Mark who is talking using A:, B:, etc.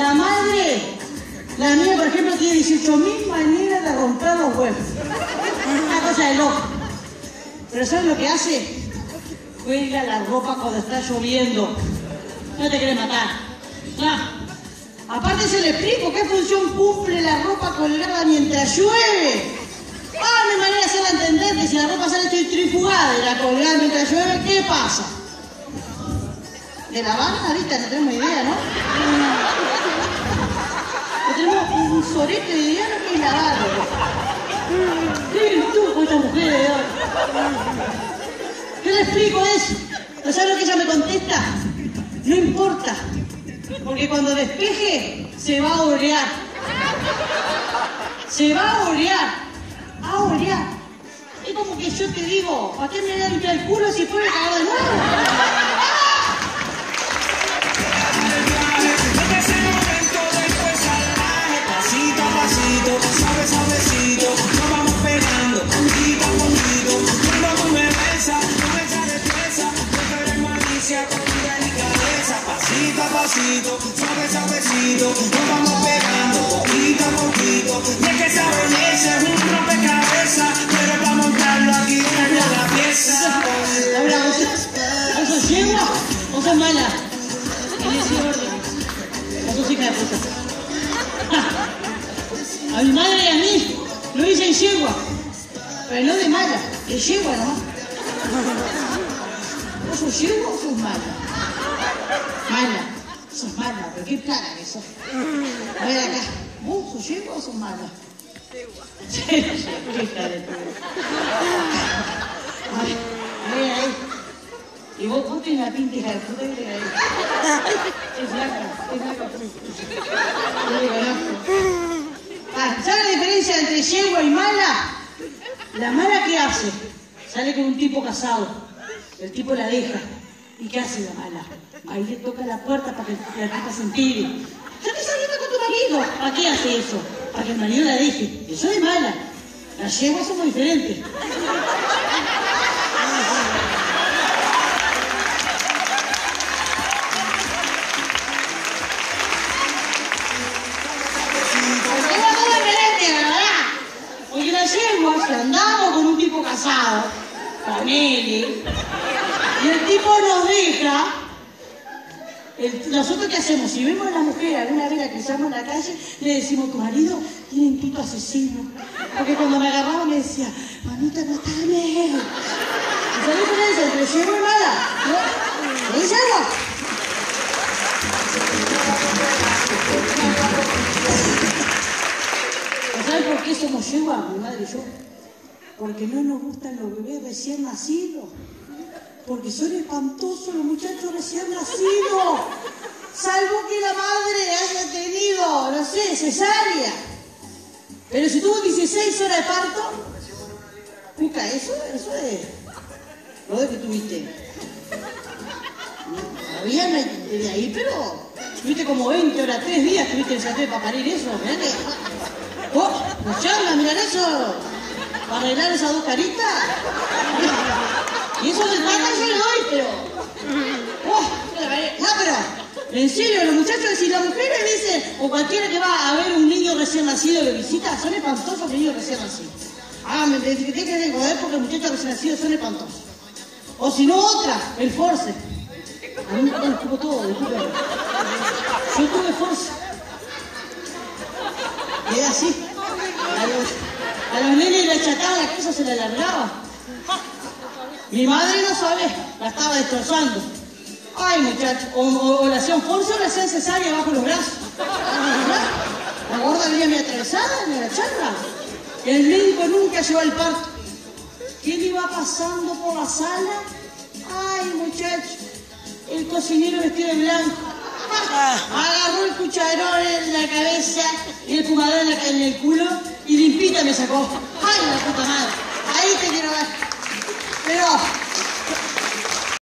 A: La madre, la mía, por ejemplo, tiene 18.000 maneras de romper los huevos. Una cosa de loco. Pero ¿sabes lo que hace? Cuelga la ropa cuando está lloviendo. No te quiere matar. Aparte se le explico qué función cumple la ropa colgada mientras llueve. Ah, mi manera de hacerla entender que si la ropa sale trifugada y la colgada mientras llueve, ¿qué pasa? De la van ahorita no tenemos idea. No de hoy? ¿Qué le explico eso? ¿No sabes lo que ella me contesta? No importa, porque cuando despeje se va a orear. Se va a orear. A orear. Es como que yo te digo, ¿para qué me voy a limpiar el culo si puede cagar de nuevo?
B: Pasito suave suavecito, nos vamos pegando, poquito a poquito. Y es que esa belleza es un rompecabezas, pero para montarlo aquí está la pieza.
A: Laura, ¿vos sos- yegua o sos mala? En ese orden. ¿O sos hija de puta? A mi madre y a mí lo dicen yegua, pero no de mala, de yegua nomás. ¿Vos sos yegua o sos mala? Mala, sos mala, pero qué plana que sos. A ver acá, ¿vos sos yegua o sos mala? Yegua. Hija de. Ay, ay, ay. Y vos, vos tenés la pinta de puta que caes. Es flaca, es. Ah, ¿sabes la diferencia entre yegua y mala? La mala, ¿qué hace? Sale con un tipo casado. El tipo la deja. ¿Y qué hace la mala? Ahí le toca la puerta para que la tipa se entere. Yo estoy saliendo con tu marido. ¿Para qué hace eso? Para que el marido la deje. Eso es mala. Las yeguas son muy diferentes. Porque la yegua, si andamos con un tipo casado, con él, y el tipo nos deja, nosotros qué hacemos? Si vemos a la mujer alguna vez la cruzamos en la calle, le decimos, tu marido tiene un asesino. Porque cuando me agarraba me decía, mamita. ¿Y ¿Sabes la diferencia entre yegua y mala? ¿No? ¿Es yegua? ¿Sabes por qué somos yegua, mi madre y yo? Porque no nos gustan los bebés recién nacidos. Porque son espantosos los muchachos recién nacidos. Salvo que la madre haya tenido, no sé, cesárea. Pero si tuvo 16 horas de parto, puta, eso, eso es lo de que tuviste. Todavía no de ahí, pero tuviste como 20 horas, 3 días tuviste en Santé para parir eso, que... ¡Oh! ¡Nos llama, mirar eso! ¿Para arreglar esas dos caritas? Y eso de plata yo le pero... ¡Oh! No, pero... En serio, los muchachos, si las mujeres dicen, o cualquiera que va a ver un niño recién nacido que visita, son espantosos los niños recién nacidos. Ah, me que de joder porque los muchachos recién nacidos son espantosos. O si no, otra, el force. A mí me cubo todo, disculpe. Yo tuve force. Y era así. A los, a los nenes le la cosa, se la alargaba. Mi madre no sabe, la estaba destrozando. Ay, muchacho, o, o, o le hacían force o le hacían cesárea bajo los brazos. La gorda venía medio atravesada, medio charla. El médico nunca llegó al parto. ¿Quién iba pasando por la sala? Ay, muchacho, el cocinero vestido de blanco. Agarró el cucharón en la cabeza y el fumador en, la- en el culo y limpita me sacó. Ay, la puta madre. Ahí te quiero ver. Pero